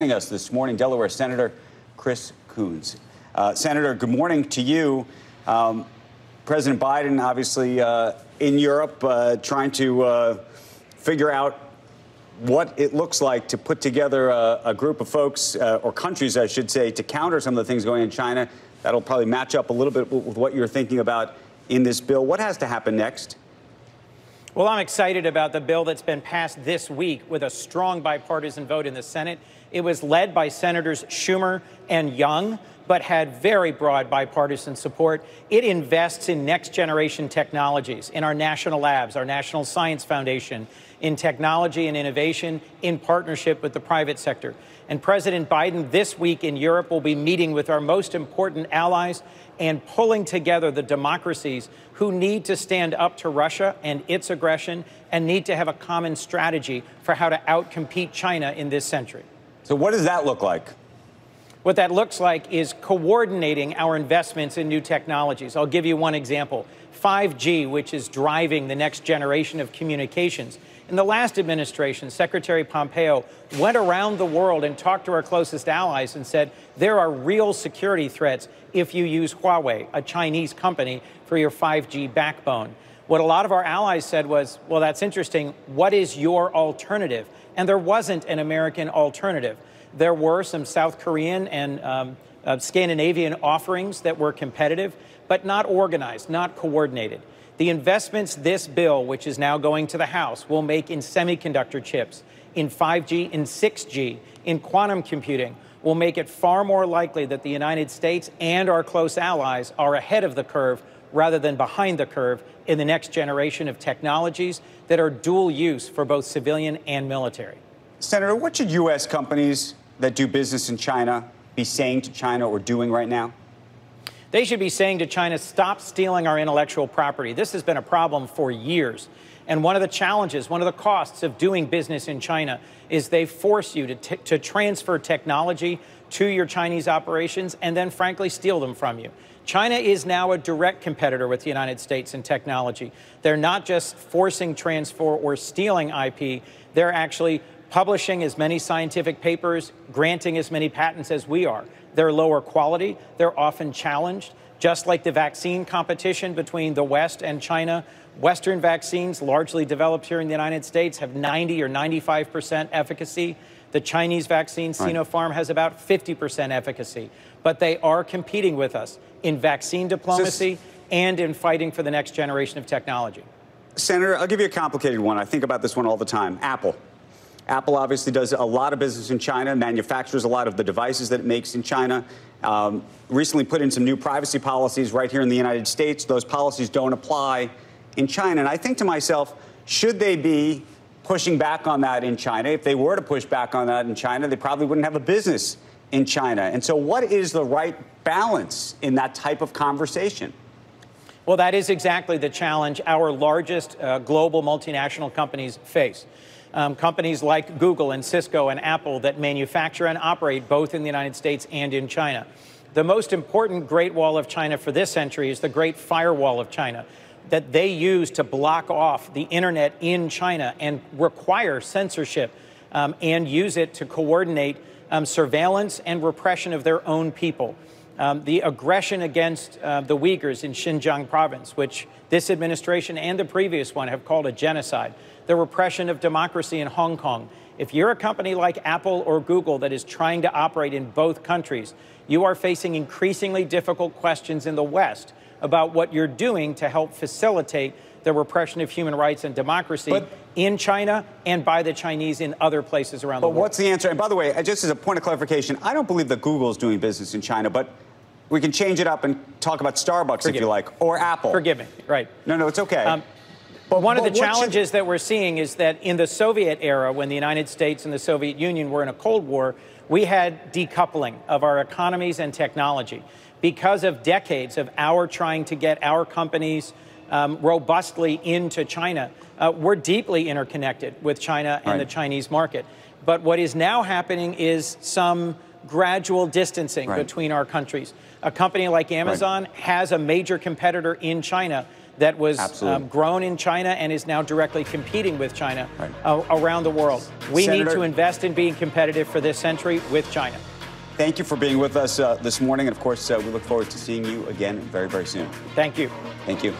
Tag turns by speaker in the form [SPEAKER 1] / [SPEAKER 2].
[SPEAKER 1] Joining us this morning, Delaware Senator Chris Coons. Uh, Senator, good morning to you. Um, President Biden, obviously uh, in Europe, uh, trying to uh, figure out what it looks like to put together a, a group of folks, uh, or countries, I should say, to counter some of the things going in China. That'll probably match up a little bit with what you're thinking about in this bill. What has to happen next?
[SPEAKER 2] Well, I'm excited about the bill that's been passed this week with a strong bipartisan vote in the Senate. It was led by Senators Schumer and Young, but had very broad bipartisan support. It invests in next generation technologies, in our national labs, our National Science Foundation, in technology and innovation in partnership with the private sector. And President Biden this week in Europe will be meeting with our most important allies and pulling together the democracies who need to stand up to Russia and its aggression and need to have a common strategy for how to outcompete China in this century.
[SPEAKER 1] So, what does that look like?
[SPEAKER 2] What that looks like is coordinating our investments in new technologies. I'll give you one example 5G, which is driving the next generation of communications. In the last administration, Secretary Pompeo went around the world and talked to our closest allies and said there are real security threats if you use Huawei, a Chinese company, for your 5G backbone. What a lot of our allies said was, well, that's interesting. What is your alternative? And there wasn't an American alternative. There were some South Korean and um, uh, Scandinavian offerings that were competitive, but not organized, not coordinated. The investments this bill, which is now going to the House, will make in semiconductor chips, in 5G, in 6G, in quantum computing, will make it far more likely that the United States and our close allies are ahead of the curve rather than behind the curve in the next generation of technologies that are dual use for both civilian and military.
[SPEAKER 1] Senator, what should U.S. companies that do business in China be saying to China or doing right now?
[SPEAKER 2] They should be saying to China, stop stealing our intellectual property. This has been a problem for years. And one of the challenges, one of the costs of doing business in China is they force you to, to transfer technology to your Chinese operations and then, frankly, steal them from you. China is now a direct competitor with the United States in technology. They're not just forcing transfer or stealing IP, they're actually publishing as many scientific papers, granting as many patents as we are. They're lower quality, they're often challenged. Just like the vaccine competition between the West and China, Western vaccines, largely developed here in the United States, have 90 or 95 percent efficacy. The Chinese vaccine, Sinopharm, has about 50 percent efficacy. But they are competing with us in vaccine diplomacy and in fighting for the next generation of technology.
[SPEAKER 1] Senator, I'll give you a complicated one. I think about this one all the time Apple. Apple obviously does a lot of business in China, manufactures a lot of the devices that it makes in China. Um, recently put in some new privacy policies right here in the United States. Those policies don't apply in China. And I think to myself, should they be pushing back on that in China? If they were to push back on that in China, they probably wouldn't have a business in China. And so, what is the right balance in that type of conversation?
[SPEAKER 2] Well, that is exactly the challenge our largest uh, global multinational companies face um, companies like Google and Cisco and Apple that manufacture and operate both in the United States and in China. The most important Great Wall of China for this century is the Great Firewall of China that they use to block off the internet in China and require censorship um, and use it to coordinate um, surveillance and repression of their own people. Um, the aggression against uh, the Uyghurs in Xinjiang province, which this administration and the previous one have called a genocide the repression of democracy in Hong Kong. If you're a company like Apple or Google that is trying to operate in both countries, you are facing increasingly difficult questions in the West about what you're doing to help facilitate the repression of human rights and democracy but, in China and by the Chinese in other places around the world.
[SPEAKER 1] But what's the answer? And by the way, just as a point of clarification, I don't believe that Google is doing business in China, but we can change it up and talk about Starbucks Forgive if you me. like, or Apple.
[SPEAKER 2] Forgive me. Right.
[SPEAKER 1] No, no, it's okay. Um,
[SPEAKER 2] but one of the challenges that we're seeing is that in the Soviet era, when the United States and the Soviet Union were in a Cold War, we had decoupling of our economies and technology because of decades of our trying to get our companies um, robustly into China. Uh, we're deeply interconnected with China and right. the Chinese market. But what is now happening is some gradual distancing right. between our countries. A company like Amazon right. has a major competitor in China that was um, grown in China and is now directly competing with China
[SPEAKER 1] Right.
[SPEAKER 2] uh, around the world. We need to invest in being competitive for this century with China.
[SPEAKER 1] Thank you for being with us uh, this morning. And of course, uh, we look forward to seeing you again very, very soon.
[SPEAKER 2] Thank you.
[SPEAKER 1] Thank you.